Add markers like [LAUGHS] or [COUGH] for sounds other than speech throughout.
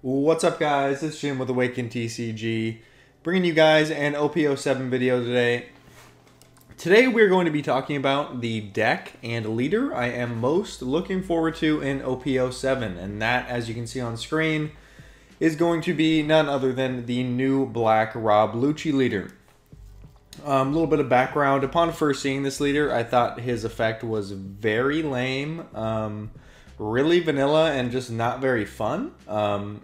What's up guys, it's Jim with Awakened TCG, bringing you guys an OP07 video today. Today we're going to be talking about the deck and leader I am most looking forward to in OP07, and that, as you can see on screen, is going to be none other than the new black Rob Lucci leader. A um, little bit of background, upon first seeing this leader, I thought his effect was very lame. Um, really vanilla and just not very fun. Um,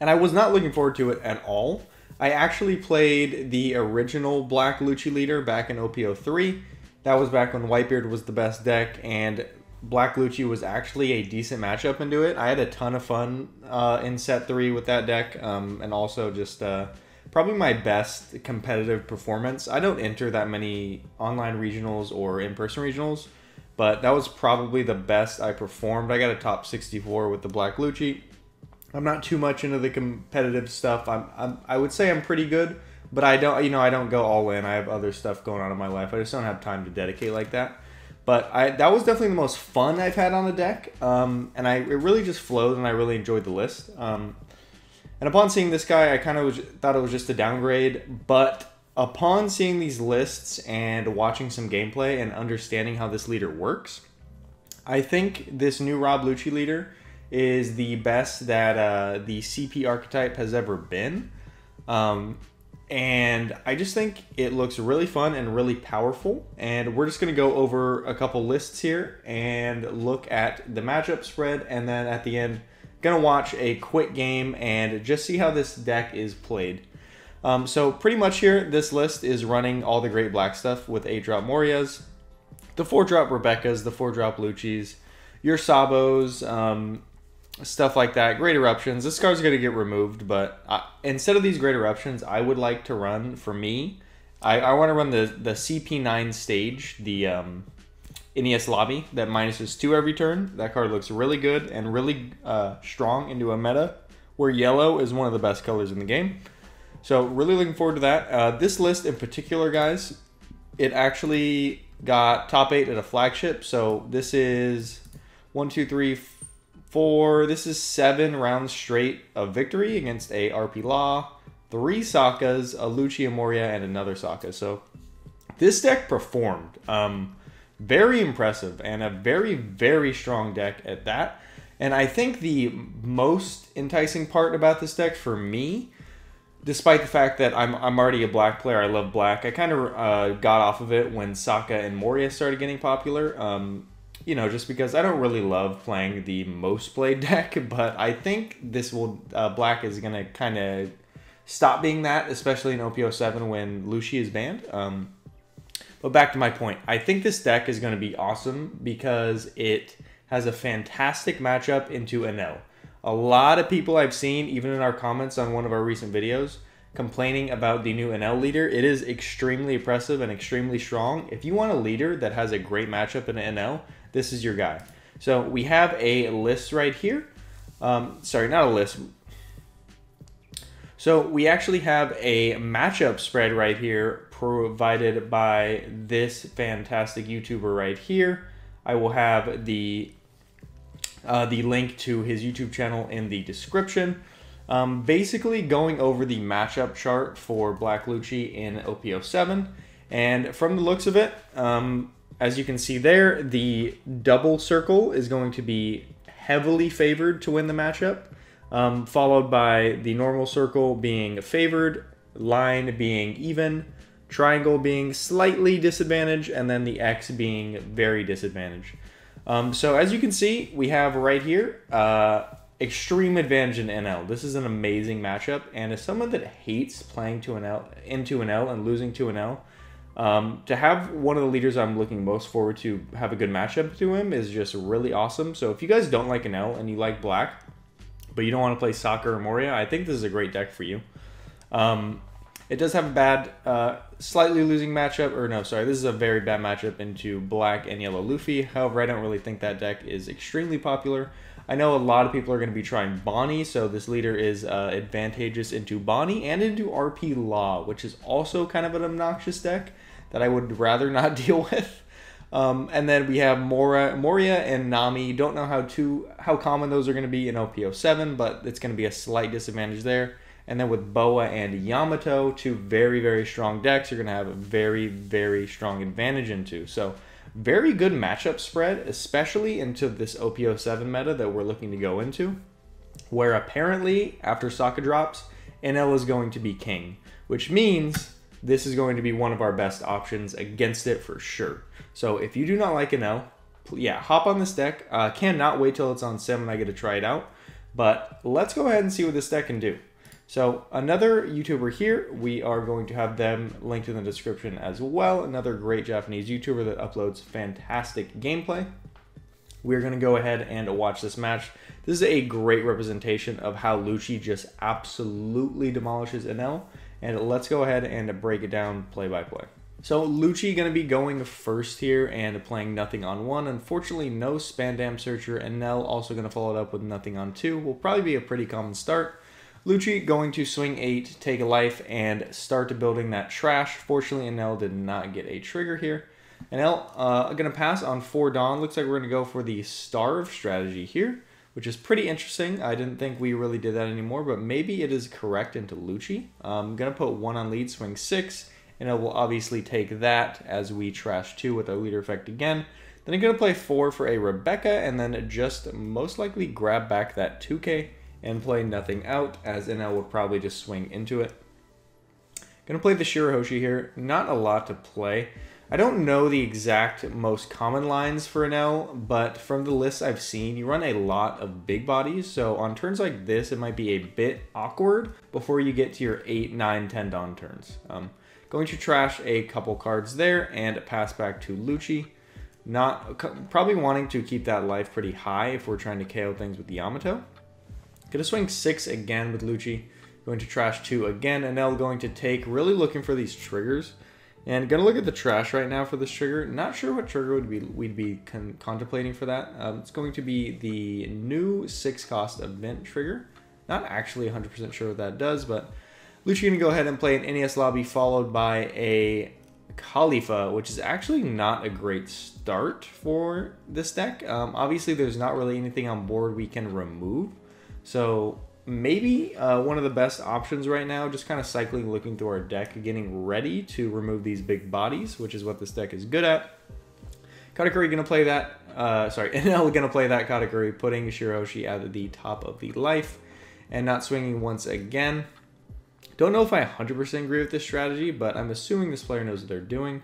and I was not looking forward to it at all. I actually played the original Black Lucci leader back in OP03. That was back when Whitebeard was the best deck, and Black Lucci was actually a decent matchup into it. I had a ton of fun uh, in set three with that deck, um, and also just uh, probably my best competitive performance. I don't enter that many online regionals or in person regionals, but that was probably the best I performed. I got a top 64 with the Black Lucci. I'm not too much into the competitive stuff. I'm, I'm I would say I'm pretty good, but I don't you know I don't go all in. I have other stuff going on in my life. I just don't have time to dedicate like that. But I that was definitely the most fun I've had on the deck, um, and I it really just flowed, and I really enjoyed the list. Um, and upon seeing this guy, I kind of thought it was just a downgrade, but upon seeing these lists and watching some gameplay and understanding how this leader works, I think this new Rob Lucci leader is the best that uh, the CP archetype has ever been. Um, and I just think it looks really fun and really powerful. And we're just going to go over a couple lists here and look at the matchup spread. And then at the end, going to watch a quick game and just see how this deck is played. Um, so pretty much here, this list is running all the great black stuff with 8-drop Morias, the 4-drop Rebeccas, the 4-drop Luccis, your Sabos, um, stuff like that. Great Eruptions. This card's going to get removed, but I, instead of these Great Eruptions, I would like to run, for me, I, I want to run the, the CP9 stage, the um, Enies Lobby, that minuses 2 every turn. That card looks really good and really uh, strong into a meta where yellow is one of the best colors in the game. So really looking forward to that. Uh, this list in particular, guys, it actually got top eight at a flagship. So this is one, two, three, four. This is seven rounds straight of victory against a RP Law, three Sakas, a Lucia Moria, and another Saka. So this deck performed. Um, very impressive and a very, very strong deck at that. And I think the most enticing part about this deck for me despite the fact that I'm, I'm already a black player, I love black. I kind of uh, got off of it when Saka and Moria started getting popular. Um, you know, just because I don't really love playing the most played [LAUGHS] deck, but I think this will uh, black is gonna kind of stop being that, especially in OP07 when Lucci is banned. Um, but back to my point, I think this deck is going to be awesome because it has a fantastic matchup into Enel. A lot of people I've seen, even in our comments on one of our recent videos, complaining about the new Enel leader. It is extremely impressive and extremely strong. If you want a leader that has a great matchup in Enel, this is your guy. So we have a list right here. Um, sorry, not a list. So we actually have a matchup spread right here provided by this fantastic YouTuber right here. I will have the uh, the link to his YouTube channel in the description. Um, basically going over the matchup chart for Black Lucci in OP07. And from the looks of it, um, as you can see there, the double circle is going to be heavily favored to win the matchup, um, followed by the normal circle being favored, line being even, triangle being slightly disadvantaged, and then the X being very disadvantaged. Um, so as you can see, we have right here, uh, extreme advantage in Enel. This is an amazing matchup, and as someone that hates playing to Enel into Enel and losing to Enel, um, to have one of the leaders I'm looking most forward to have a good matchup to him is just really awesome. So if you guys don't like Enel and you like black, but you don't want to play Saka or Moria, I think this is a great deck for you. Um, it does have a bad, uh, slightly losing matchup, or no, sorry, this is a very bad matchup into black and yellow Luffy. However, I don't really think that deck is extremely popular. I know a lot of people are going to be trying Bonnie, so this leader is uh, advantageous into Bonnie and into RP Law, which is also kind of an obnoxious deck that I would rather [LAUGHS] not deal with. Um, and then we have Mora, Moria and Nami. Don't know how to how common those are going to be in OP07, but it's going to be a slight disadvantage there. And then with Boa and Yamato, two very very strong decks, you're going to have a very very strong advantage into. So very good matchup spread, especially into this OP07 meta that we're looking to go into, where apparently after Saka drops, Enel is going to be king, which means this is going to be one of our best options against it for sure. So if you do not like Enel, yeah, hop on this deck. Uh, cannot wait till it's on sim and I get to try it out. But let's go ahead and see what this deck can do. So another YouTuber here, we are going to have them linked in the description as well. Another great Japanese YouTuber that uploads fantastic gameplay. We're going to go ahead and watch this match. This is a great representation of how Lucci just absolutely demolishes Enel. And let's go ahead and break it down play by play. So Lucci going to be going first here and playing nothing on one. Unfortunately, no Spandam Searcher, and Enel also going to follow it up with nothing on two. Will probably be a pretty common start. Lucci going to swing 8, take a life, and start to building that trash. Fortunately, Enel did not get a trigger here. Enel uh, going to pass on 4 DON. Looks like we're going to go for the Starve strategy here, which is pretty interesting. I didn't think we really did that anymore, but maybe it is correct into Lucci. I'm going to put 1 on lead, swing 6, and it will obviously take that as we trash 2 with our leader effect again. Then I'm going to play 4 for a Rebecca, and then just most likely grab back that 2k and play nothing out, as Enel would probably just swing into it. Gonna play the Shirahoshi here. Not a lot to play. I don't know the exact most common lines for NL, but from the lists I've seen, you run a lot of big bodies. So on turns like this, it might be a bit awkward before you get to your 8, 9, 10 DON turns. Um, going to trash a couple cards there and pass back to Lucci. Not Probably wanting to keep that life pretty high if we're trying to KO things with Yamato. Gonna swing six again with Lucci. Going to trash two again, and going to take, really looking for these triggers. And gonna look at the trash right now for this trigger. Not sure what trigger would be we'd be con contemplating for that. Um, it's going to be the new six cost event trigger. Not actually 100% sure what that does, but Lucci gonna go ahead and play an Enies Lobby followed by a Kalifa, which is actually not a great start for this deck. Um, obviously, there's not really anything on board we can remove. So maybe uh, one of the best options right now, just kind of cycling, looking through our deck, getting ready to remove these big bodies, which is what this deck is good at. Katakuri gonna play that, uh, sorry, [LAUGHS] Enel gonna play that Katakuri, putting Shirahoshi at the top of the life and not swinging once again. Don't know if I 100% agree with this strategy, but I'm assuming this player knows what they're doing.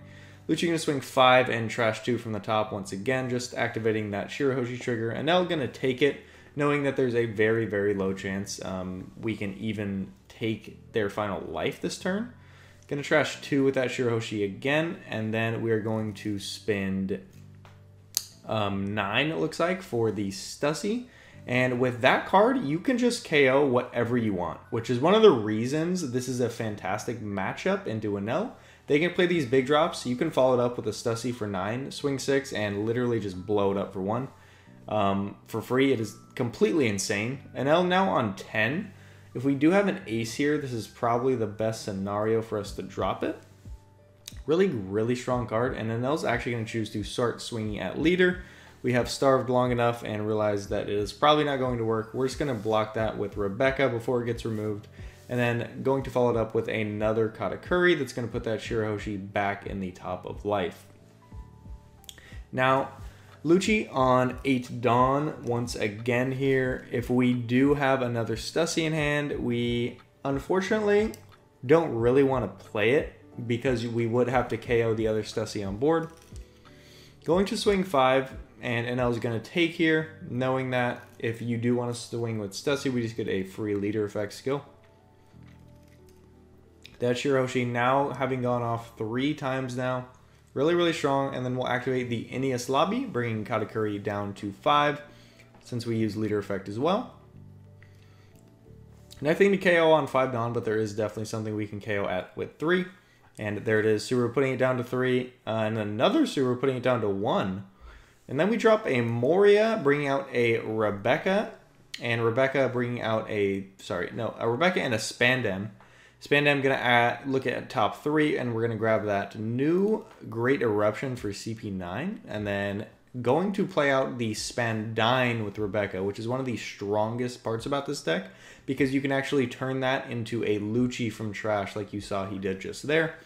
Lucci gonna swing 5 and trash 2 from the top once again, just activating that Shirahoshi trigger. And Enel gonna take it knowing that there's a very, very low chance um, we can even take their final life this turn. Gonna trash two with that Shirahoshi again, and then we are going to spend um, nine, it looks like, for the Stussy. And with that card, you can just KO whatever you want, which is one of the reasons this is a fantastic matchup into Enel. They can play these big drops. You can follow it up with a Stussy for nine, swing six, and literally just blow it up for one um, for free. It is completely insane. Enel now on 10. If we do have an ace here, this is probably the best scenario for us to drop it. Really, really strong card. And Enel's actually going to choose to start swinging at leader. We have starved long enough and realized that it is probably not going to work. We're just going to block that with Rebecca before it gets removed. And then going to follow it up with another Katakuri that's going to put that Shirahoshi back in the top of life. Now, Lucci on 8 DON once again here. If we do have another Stussy in hand, we unfortunately don't really want to play it because we would have to KO the other Stussy on board. Going to swing 5, and Enel is going to take here, knowing that if you do want to swing with Stussy, we just get a free leader effect skill. That Shirahoshi now having gone off three times now. Really, really strong. And then we'll activate the Enies Lobby, bringing Katakuri down to 5, since we use Leader Effect as well. Nothing to KO on 5 DON, but there is definitely something we can KO at with 3. And there it is. Suru putting it down to 3. Uh, and another Suru putting it down to 1. And then we drop a Moria, bringing out a Rebecca. And Rebecca bringing out a... Sorry, no. A Rebecca and a Spandam. Spandam gonna add, look at top three, and we're gonna grab that new Great Eruption for CP9, and then going to play out the Spandine with Rebecca, which is one of the strongest parts about this deck, because you can actually turn that into a Lucci from trash, like you saw he did just there.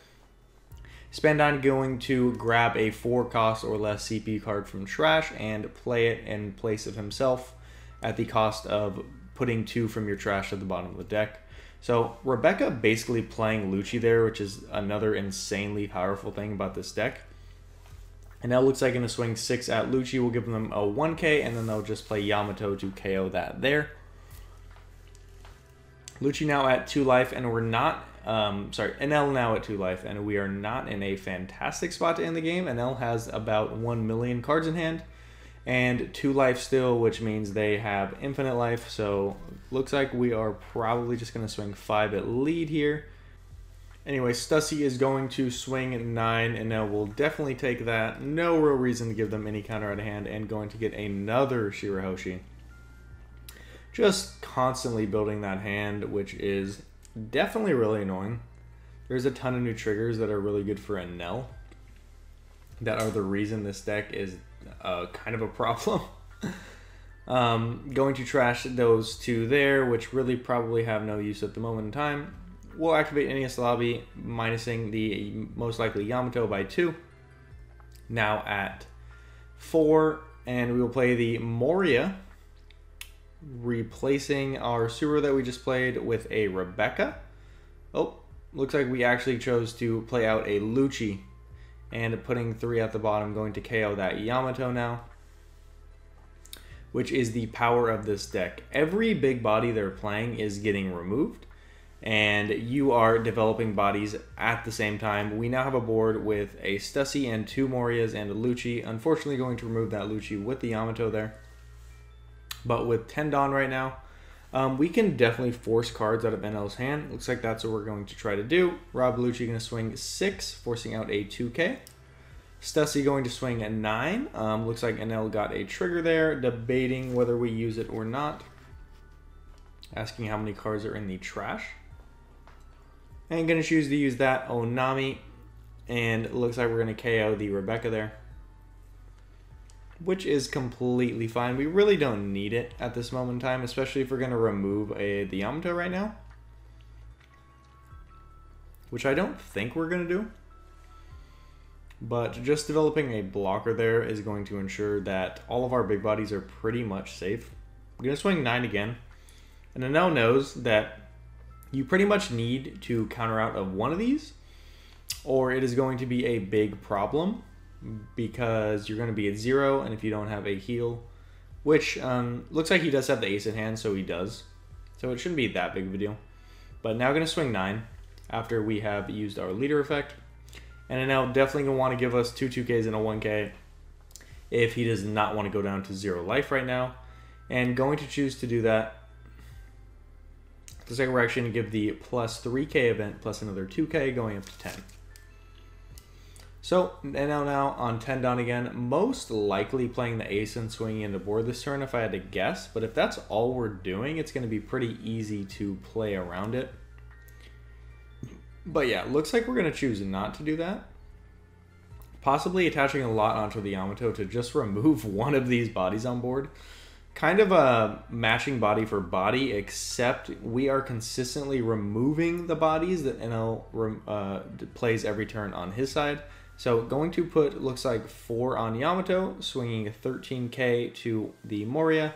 Spandine going to grab a 4 cost or less CP card from trash and play it in place of himself at the cost of putting 2 from your trash at the bottom of the deck. So Rebecca basically playing Lucci there, which is another insanely powerful thing about this deck. And now looks like in a swing 6 at Lucci, we'll give them a 1k, and then they'll just play Yamato to KO that there. Lucci now at 2 life, and we're not, um, sorry, Enel now at 2 life, and we are not in a fantastic spot to end the game. Enel has about 1 million cards in hand and two life still, which means they have infinite life. So looks like we are probably just going to swing five at lead here. Anyway, Stussy is going to swing nine, and now we'll definitely take that. No real reason to give them any counter out of hand, and going to get another Shirahoshi. Just constantly building that hand, which is definitely really annoying. There's a ton of new triggers that are really good for Enel That are the reason this deck is uh, kind of a [LAUGHS] problem. Um, going to trash those two there, which really probably have no use at the moment in time. We'll activate Enies Lobby, minusing the most likely Yamato by two. Now at four, and we will play the Moria, replacing our Sewer that we just played with a Rebecca. Oh, looks like we actually chose to play out a Lucci and putting three at the bottom, going to KO that Yamato now, which is the power of this deck. Every big body they're playing is getting removed, and you are developing bodies at the same time. We now have a board with a Stussy and two Morias and a Lucci. Unfortunately, going to remove that Lucci with the Yamato there. But with Tendon right now, um, we can definitely force cards out of Enel's hand. Looks like that's what we're going to try to do. Rob Lucci going to swing 6, forcing out a 2K. Stussy going to swing a 9. Um, looks like Enel got a trigger there, debating whether we use it or not. Asking how many cards are in the trash. And going to choose to use that Onami. And looks like we're going to KO the Rebecca there which is completely fine. We really don't need it at this moment in time, especially if we're going to remove a the Yamato right now. Which I don't think we're going to do. But just developing a blocker there is going to ensure that all of our big bodies are pretty much safe. I'm going to swing 9 again. And Enel knows that you pretty much need to counter out of one of these, or it is going to be a big problem because you're going to be at zero, and if you don't have a heal, which um, looks like he does have the ace in hand, so he does. So it shouldn't be that big of a deal. But now going to swing 9 after we have used our leader effect. And now definitely going to want to give us two 2Ks and a 1K if he does not want to go down to zero life right now. And going to choose to do that. Looks like we're actually going to give the plus 3K event plus another 2K going up to 10. So, now now on Tendon again, most likely playing the ace and swinging into board this turn if I had to guess, but if that's all we're doing, it's going to be pretty easy to play around it. But yeah, looks like we're going to choose not to do that. Possibly attaching a lot onto the Yamato to just remove [LAUGHS] one of these bodies on board. Kind of a matching body for body, except we are consistently removing the bodies that Enel uh, plays every turn on his side. So going to put, looks like 4 on Yamato, swinging 13k to the Moria.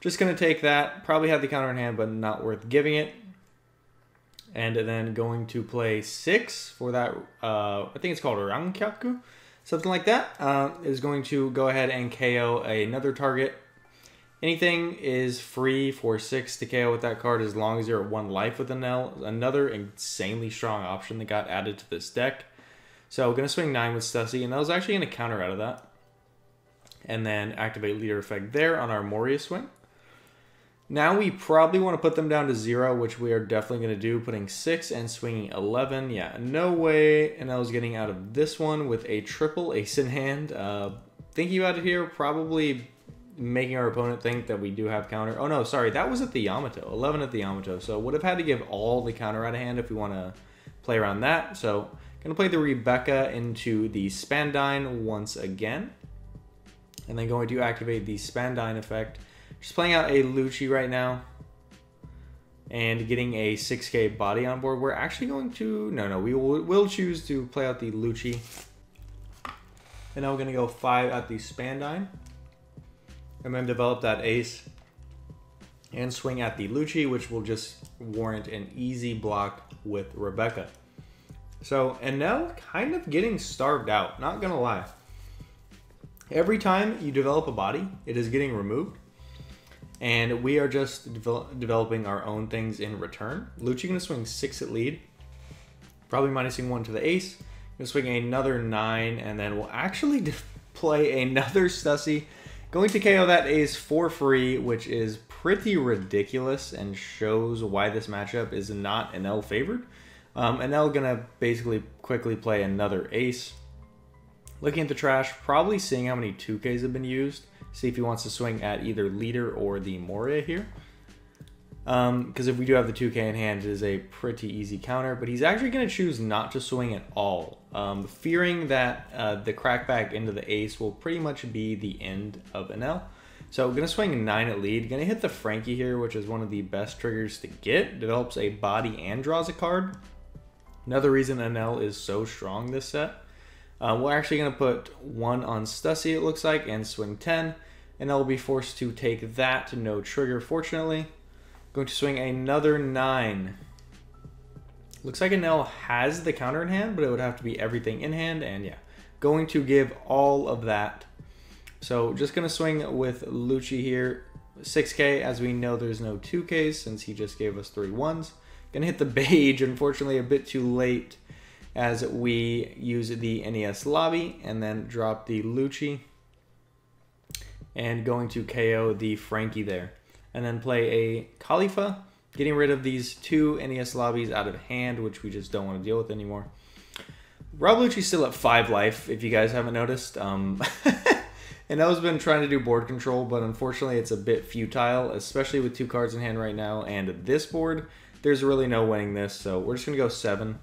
Just going to take that, probably have the counter in hand, but not worth giving it. And then going to play 6 for that, uh, I think it's called Rankyaku, something like that. Uh, is going to go ahead and KO another target. Anything is free for 6 to KO with that card as long as you're at 1 life with an L. Another insanely strong option that got added to this deck. So we're going to swing 9 with Stussy, and that was actually going to counter out of that. And then activate leader effect there on our Moria swing. Now we probably want to put them down to 0, which we are definitely going to do, putting 6 and swinging 11. Yeah, no way Enel was getting out of this one with a triple ace in hand. Uh, thinking about it here, probably making our opponent think that we do have counter. Oh no, sorry, that was at the Yamato. 11 at the Yamato. So would have had to give all the counter out of hand if we want to play around that. So gonna play the Rebecca into the Spandine once again. And then going to activate the Spandine effect. Just playing out a Lucci right now. And getting a 6k body on board. We're actually going to... No, no, we will we'll choose to play out the Lucci. And now we're going to go 5 at the Spandine. And then develop that ace. And swing at the Lucci, which will just warrant an easy block with Rebecca. So, and now kind of getting starved out, not gonna lie. Every time you develop a body, it is getting removed. And we are just devel developing our own things in return. Lucci gonna swing six at lead. Probably minusing one to the ace. Gonna swing another nine, and then we'll actually [LAUGHS] play another Stussy Going to KO that ace for free, which is pretty ridiculous and shows why this matchup is not Enel favored. Um, Enel gonna basically quickly play another ace. Looking at the trash, probably seeing how many 2Ks have been used. See if he wants to swing at either leader or the Moria here. Because um, if we do have the 2K in hand, it is a pretty easy counter. But he's actually going to choose not to swing at all, um, fearing that uh, the crackback into the ace will pretty much be the end of Enel. So going to swing 9 at lead. Going to hit the Frankie here, which is one of the best triggers to get. Develops a body and draws a card. Another reason Enel is so strong this set. Uh, we're actually going to put 1 on Stussy, it looks like, and swing 10. And I'll be forced to take that, no trigger, fortunately. Going to swing another 9. Looks like Enel has the counter in hand, but it would have to be everything in hand, and yeah. Going to give all of that. So just going to swing with Lucci here. 6k, as we know there's no 2ks since he just gave us three ones. Gonna hit the [LAUGHS] beige, unfortunately a bit too late as we use the Enies Lobby and then drop the Lucci and going to KO the Frankie there and then play a Kalifa, getting rid of these two Enies Lobbies out of hand, which we just don't want to deal with anymore. Rob Lucci's still at 5 life, if you guys haven't noticed. Um, [LAUGHS] and I've been trying to do board control, but unfortunately it's a bit futile, especially with two cards in hand right now. And this board, there's really no winning this, so we're just going to go 7.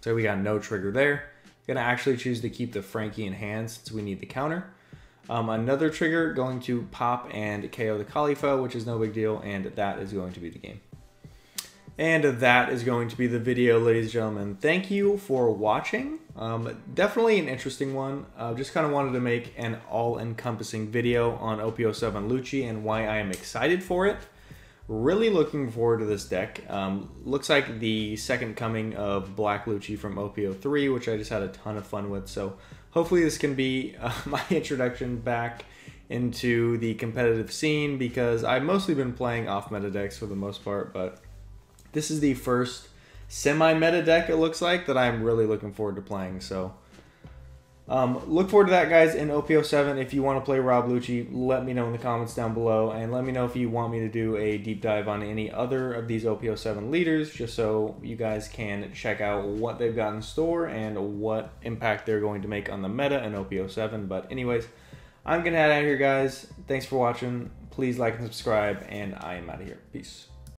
So we got no trigger there. Gonna actually choose to keep the Frankie in hand since we need the counter. Um, another trigger going to pop and KO the Kalifa, which is no big deal, and that is going to be the game. And that is going to be the video, ladies and gentlemen. Thank you for watching. Um, definitely an interesting one. Uh, just kind of wanted to make an all-encompassing video on OP07 Lucci and why I am excited for it. Really looking forward to this deck. Um, looks like the second coming of Black Lucci from OP03, which I just had a ton of fun with. So hopefully this can be uh, [LAUGHS] my introduction back into the competitive scene because I've mostly been playing off meta decks for the most part, but this is the first semi meta deck it looks like that I'm really looking forward to playing. So um, look forward to that, guys, in OP07. If you want to play Rob Lucci, let me know in the comments down below. And let me know if you want me to do a deep dive on any other of these OP07 leaders, just so you guys can check out what they've got in store and what impact they're going to make on the meta in OP07. But anyways, I'm going to head out of here, guys. Thanks for watching. Please like and subscribe, and I am out of here. Peace.